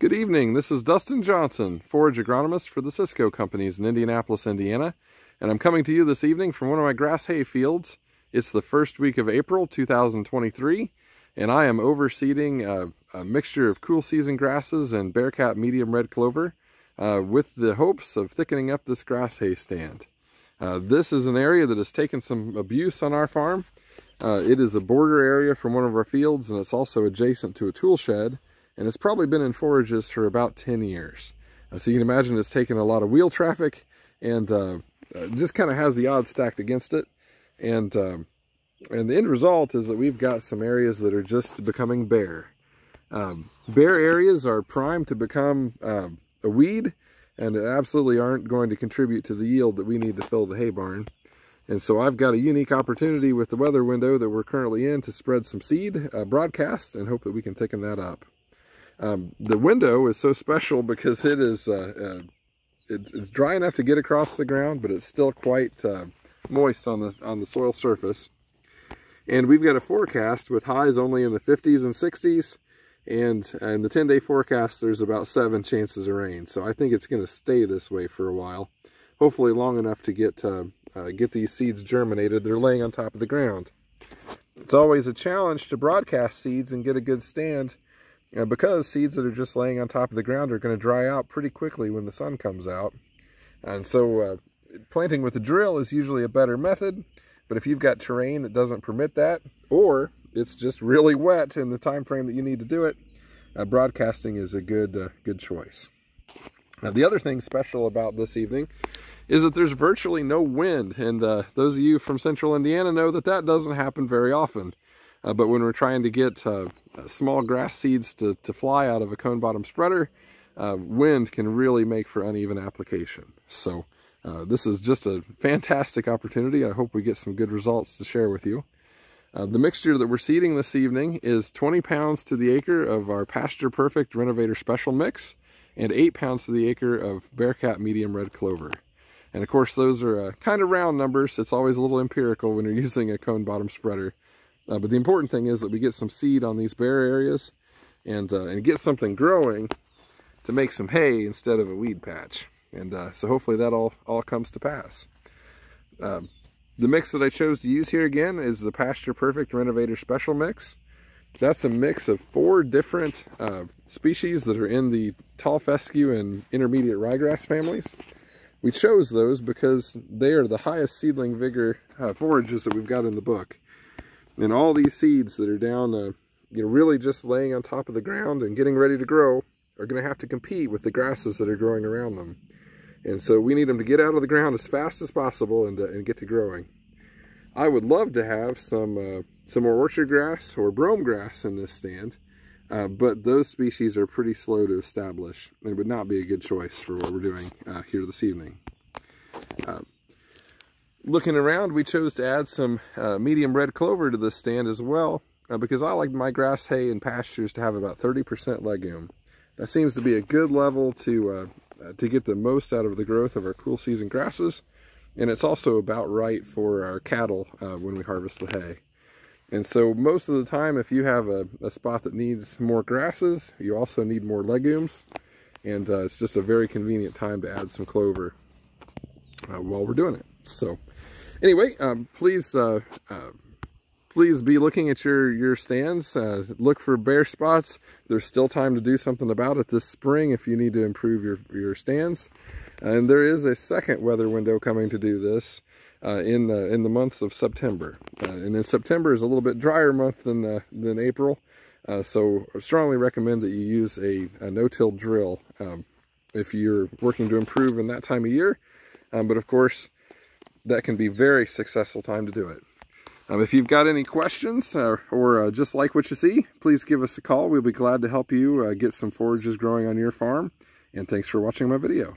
Good evening, this is Dustin Johnson, forage agronomist for the Cisco Companies in Indianapolis, Indiana, and I'm coming to you this evening from one of my grass hay fields. It's the first week of April 2023, and I am overseeding a, a mixture of cool season grasses and Bearcat medium red clover uh, with the hopes of thickening up this grass hay stand. Uh, this is an area that has taken some abuse on our farm. Uh, it is a border area from one of our fields, and it's also adjacent to a tool shed and it's probably been in forages for about 10 years. Uh, so you can imagine it's taken a lot of wheel traffic and uh, uh just kind of has the odds stacked against it. And, um, and the end result is that we've got some areas that are just becoming bare. Um, bare areas are primed to become um, a weed and absolutely aren't going to contribute to the yield that we need to fill the hay barn. And so I've got a unique opportunity with the weather window that we're currently in to spread some seed uh, broadcast and hope that we can thicken that up. Um, the window is so special because it is uh, uh, it's, it's, dry enough to get across the ground, but it's still quite uh, moist on the on the soil surface. And we've got a forecast with highs only in the 50s and 60s, and in the 10-day forecast, there's about seven chances of rain. So I think it's going to stay this way for a while, hopefully long enough to get uh, uh, get these seeds germinated. They're laying on top of the ground. It's always a challenge to broadcast seeds and get a good stand because seeds that are just laying on top of the ground are going to dry out pretty quickly when the sun comes out. And so uh, planting with a drill is usually a better method, but if you've got terrain that doesn't permit that, or it's just really wet in the time frame that you need to do it, uh, broadcasting is a good, uh, good choice. Now, the other thing special about this evening is that there's virtually no wind, and uh, those of you from central Indiana know that that doesn't happen very often. Uh, but when we're trying to get uh, uh, small grass seeds to, to fly out of a cone bottom spreader, uh, wind can really make for uneven application. So uh, this is just a fantastic opportunity. I hope we get some good results to share with you. Uh, the mixture that we're seeding this evening is 20 pounds to the acre of our Pasture Perfect Renovator Special Mix and 8 pounds to the acre of Bearcat Medium Red Clover. And of course, those are kind of round numbers. It's always a little empirical when you're using a cone bottom spreader. Uh, but the important thing is that we get some seed on these bare areas and, uh, and get something growing to make some hay instead of a weed patch. And uh, so hopefully that all, all comes to pass. Um, the mix that I chose to use here again is the Pasture Perfect Renovator Special Mix. That's a mix of four different uh, species that are in the tall fescue and intermediate ryegrass families. We chose those because they are the highest seedling vigor uh, forages that we've got in the book. And all these seeds that are down, uh, you know, really just laying on top of the ground and getting ready to grow are going to have to compete with the grasses that are growing around them. And so we need them to get out of the ground as fast as possible and, uh, and get to growing. I would love to have some uh, some more orchard grass or brome grass in this stand, uh, but those species are pretty slow to establish and would not be a good choice for what we're doing uh, here this evening. Looking around, we chose to add some uh, medium red clover to this stand as well uh, because I like my grass hay and pastures to have about 30% legume. That seems to be a good level to, uh, uh, to get the most out of the growth of our cool season grasses. And it's also about right for our cattle uh, when we harvest the hay. And so most of the time, if you have a, a spot that needs more grasses, you also need more legumes. And uh, it's just a very convenient time to add some clover while we're doing it. So anyway, um, please uh, uh, please be looking at your your stands. Uh, look for bare spots. There's still time to do something about it this spring if you need to improve your your stands. And there is a second weather window coming to do this uh, in the in the months of September. Uh, and then September is a little bit drier month than uh, than April. so I strongly recommend that you use a, a no-till drill um, if you're working to improve in that time of year. Um, but of course, that can be very successful time to do it. Um, if you've got any questions uh, or uh, just like what you see, please give us a call. We'll be glad to help you uh, get some forages growing on your farm. And thanks for watching my video.